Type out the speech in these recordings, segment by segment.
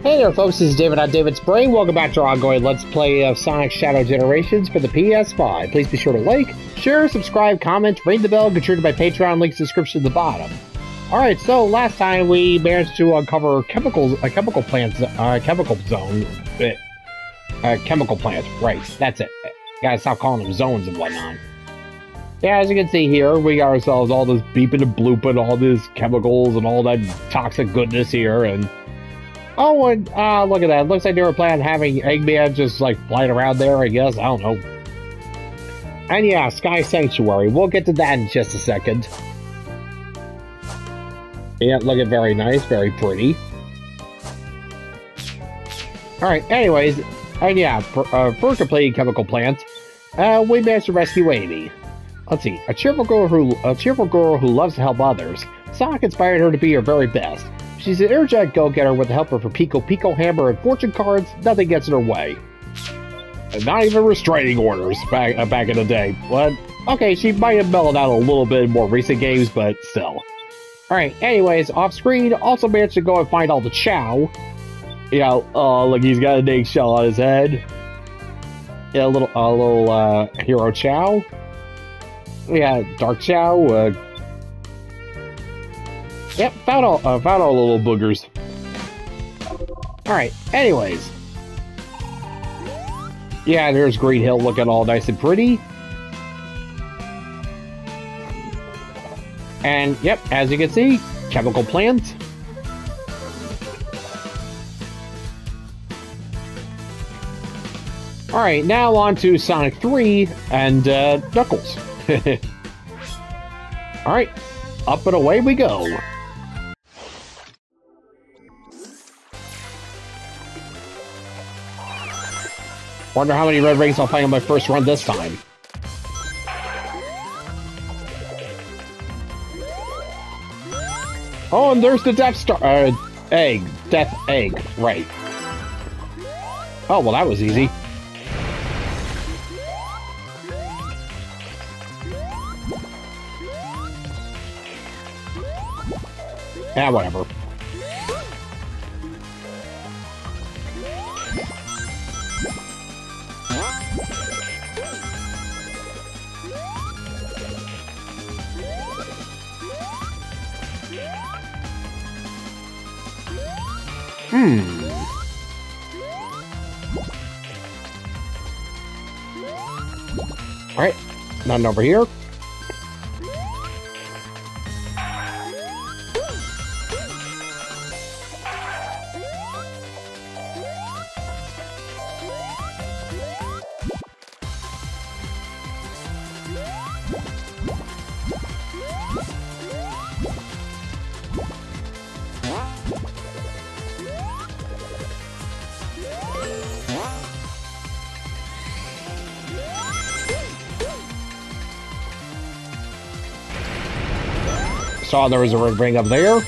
Hey there, folks. This is David on David's Brain. Welcome back to our ongoing Let's Play of Sonic Shadow Generations for the PS5. Please be sure to like, share, subscribe, comment, ring the bell, contribute my Patreon. Links in the description at the bottom. All right, so last time we managed to uncover chemicals, a chemical plant, uh, chemical zone, uh, chemical plant. Right, that's it. Gotta stop calling them zones and whatnot. Yeah, as you can see here, we got ourselves all this beeping and blooping, all these chemicals and all that toxic goodness here, and Oh, and uh, look at that. Looks like they were planning having Eggman just like flying around there, I guess. I don't know. And yeah, Sky Sanctuary. We'll get to that in just a second. Yeah, looking very nice, very pretty. Alright, anyways, and yeah, for, uh, for completing chemical plant, uh, we managed to rescue Amy. Let's see, a cheerful girl who a cheerful girl who loves to help others. Sonic inspired her to be her very best. She's an energetic go-getter with the help of her Piko Piko hammer and fortune cards. Nothing gets in her way. And not even restraining orders back uh, back in the day. But okay, she might have mellowed out a little bit in more recent games, but still. Alright, anyways, off screen, also managed to go and find all the Chao. You know, oh, look, he's got a big shell on his head. Yeah, a little, a little, uh, Hero Chao. Yeah, Dark Chao, uh, Yep, found all, uh, found all the little boogers. Alright, anyways. Yeah, there's Green Hill looking all nice and pretty. And, yep, as you can see, chemical plants. Alright, now on to Sonic 3 and uh, Knuckles. Alright, up and away we go. Wonder how many red rings I'll find on my first run this time. Oh, and there's the Death Star, uh, egg, Death Egg, right. Oh, well that was easy. Yeah, whatever. Nothing over here. Saw there was a ring up there.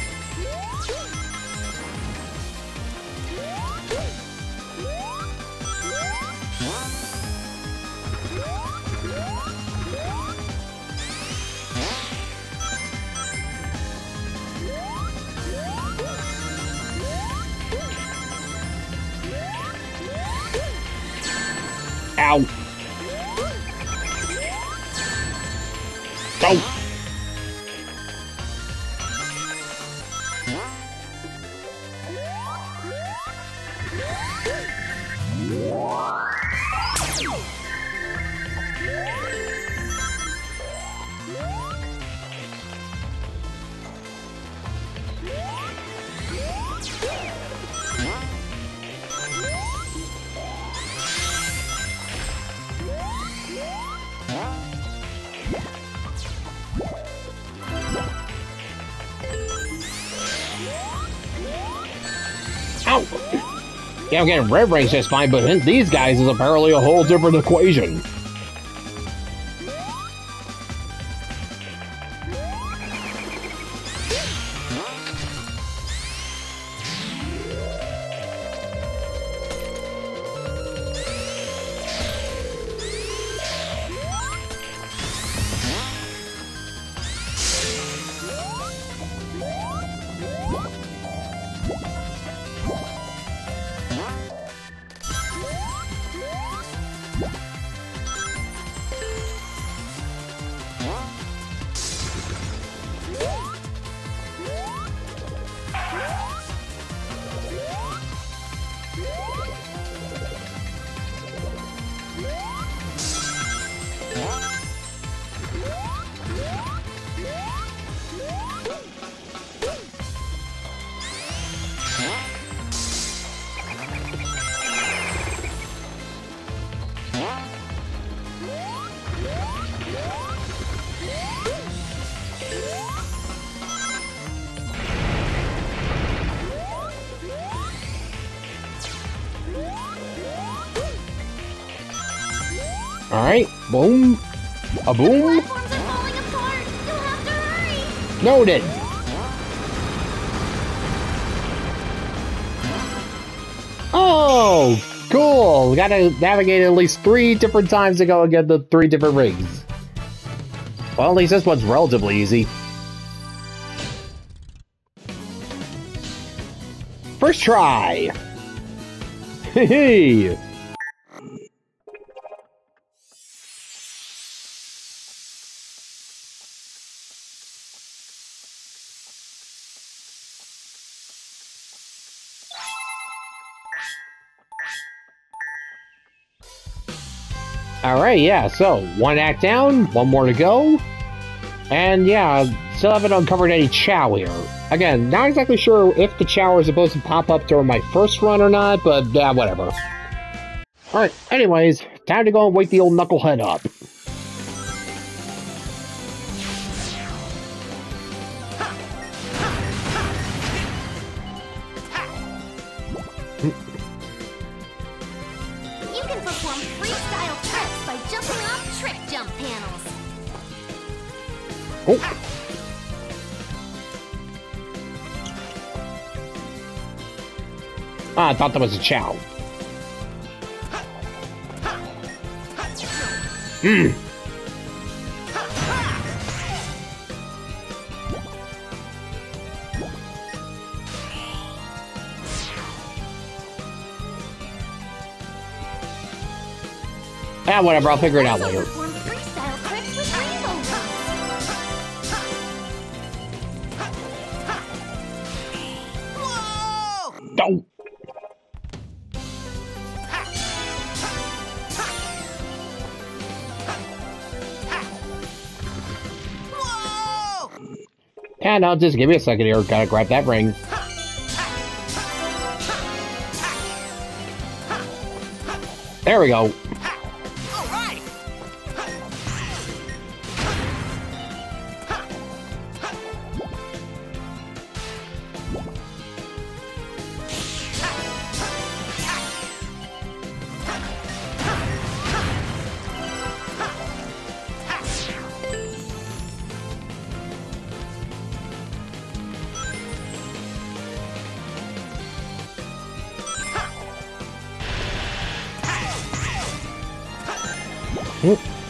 Ow. Go. Ow! Yeah, I'm getting red rings just fine, but these guys is apparently a whole different equation. Alright, boom. A boom. Platforms are falling apart. You'll have to hurry. Noted. Oh, cool. We gotta navigate at least three different times to go and get the three different rings. Well, at least this one's relatively easy. First try. Hey. Alright, yeah, so one act down, one more to go. And yeah, still haven't uncovered any Chao here. Again, not exactly sure if the Chao is supposed to pop up during my first run or not, but yeah, whatever. Alright, anyways, time to go and wake the old knucklehead up. Thought that was a Chao. Hmm. Ah, whatever, I'll figure it out later. Yeah, no, just give me a second here. Gotta grab that ring. There we go.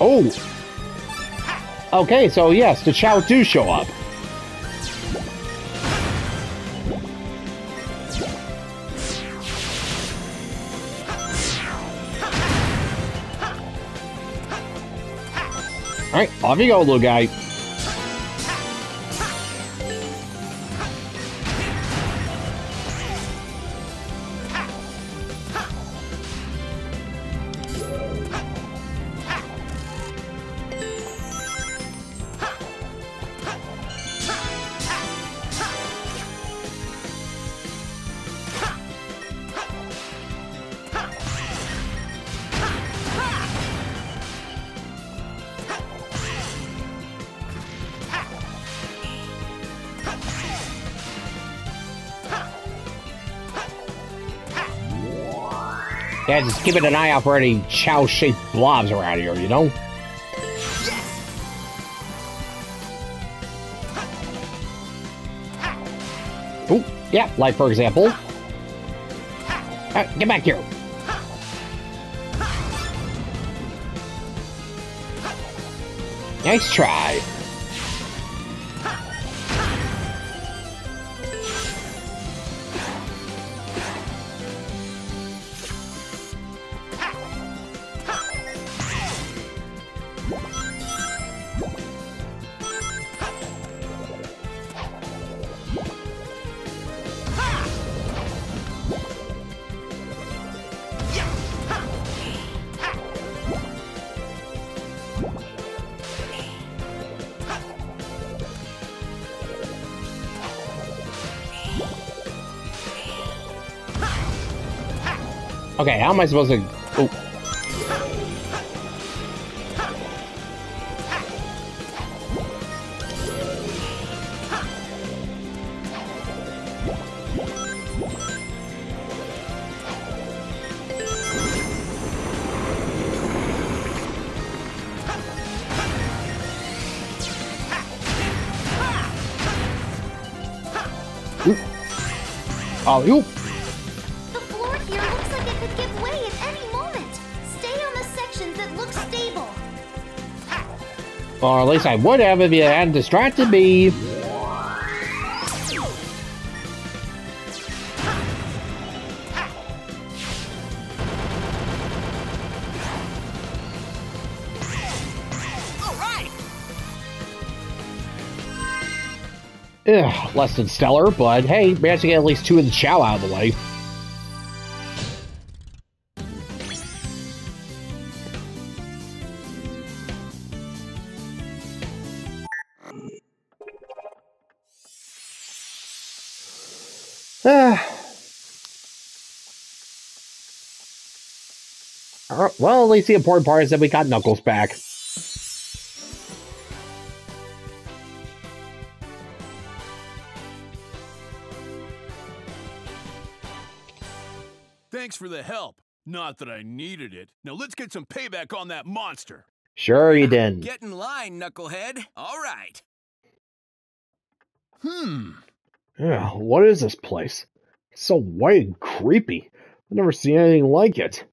Oh. Okay, so yes, the Chao do show up. Alright, off you go, little guy. Yeah, just keeping an eye out for any Chao-shaped blobs around here, you know? Ooh, yeah, like for example. Uh, get back here. Nice try. Okay, how am I supposed to... Oh. Alley-oop! Oh, Or at least I would have if you hadn't distracted me. Ugh, less than stellar, but hey, managed to get at least two of the Chao out of the way. Ah. Well, at least the important part is that we got Knuckles back. Thanks for the help. Not that I needed it. Now let's get some payback on that monster. Sure you didn't. Get in line, knucklehead. All right. Hmm. Yeah, what is this place? It's so white and creepy. I've never seen anything like it.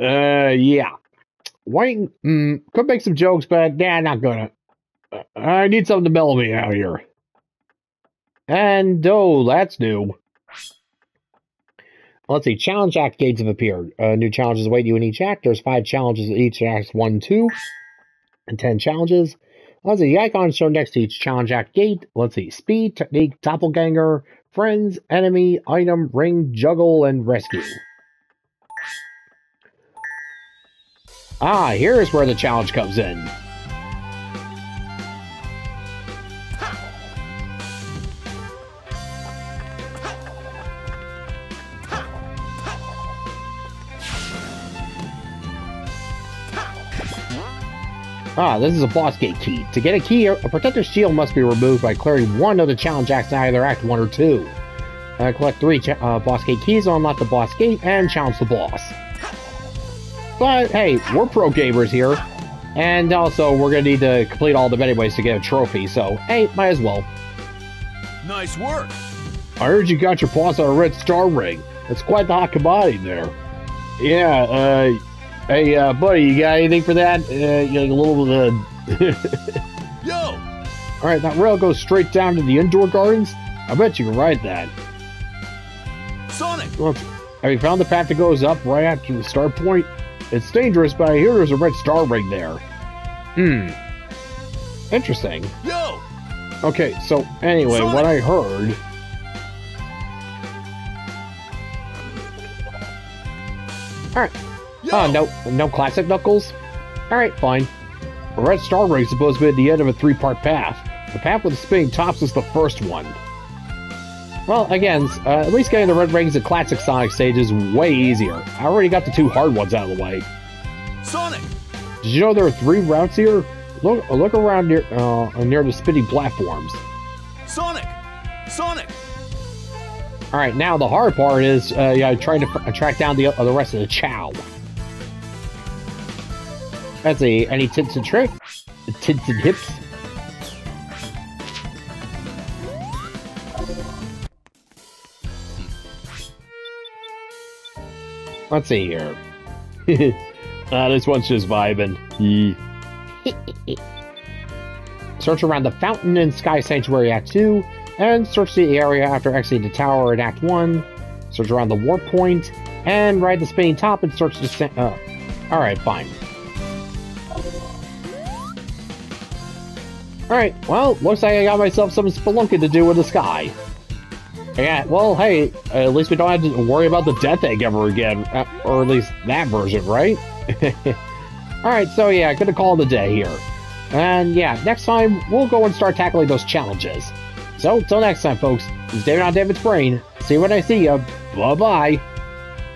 Uh, yeah. White, and- mm, could make some jokes, but nah, not gonna. Uh, I need something to mellow me out here. And, oh, that's new. Let's see, challenge act gates have appeared. Uh, new challenges await you in each act. There's five challenges in each act, one, two, and ten challenges. Let's see, the icons shown next to each challenge act gate. Let's see, speed, technique, doppelganger, friends, enemy, item, ring, juggle, and rescue. Ah, here's where the challenge comes in. Ah, this is a boss gate key. To get a key, a protector shield must be removed by clearing one of the challenge acts in either Act 1 or 2. Uh, collect three uh, boss gate keys to unlock the boss gate and challenge the boss. But hey, we're pro gamers here. And also, we're gonna need to complete all of them anyways to get a trophy, so hey, might as well. Nice work. I heard you got your paws on a red star ring. That's quite the hot commodity there. Yeah, uh, hey, uh, buddy, you got anything for that? Uh, you know, a little bit of. Yo. All right, that rail goes straight down to the indoor gardens. I bet you can ride that. Sonic. Look, have you found the path that goes up right after the start point? It's dangerous, but I hear there's a red star ring there. Hmm. Interesting. Yo. Okay, so anyway, Sonic! what I heard. Alright. Oh, no, no classic Knuckles? Alright, fine. A red star ring is supposed to be at the end of a three part path. The path with the spinning tops is the first one. Well, again, uh, at least getting the red rings in classic Sonic stage is way easier. I already got the two hard ones out of the way. Sonic. Did you know there are three routes here? Look, look around near, uh, near the spinning platforms. Sonic. Sonic. All right, now the hard part is, uh, yeah, trying to f- track down the uh, the rest of the Chao. Let's see, any tips and tricks? Tips and hips? Let's see here. uh, this one's just vibing. Search around the fountain in Sky Sanctuary Act 2, and search the area after exiting the tower in Act 1. Search around the warp point, and ride the spinning top and search the. Uh, Alright, fine. Alright, well, looks like I got myself some spelunking to do in the sky. Yeah, well, hey, at least we don't have to worry about the death egg ever again. Uh, or at least that version, right? Alright, so yeah, gonna call a day here. And yeah, next time we'll go and start tackling those challenges. So, till next time, folks, is David on David's Brain. See you when I see you. Bye bye.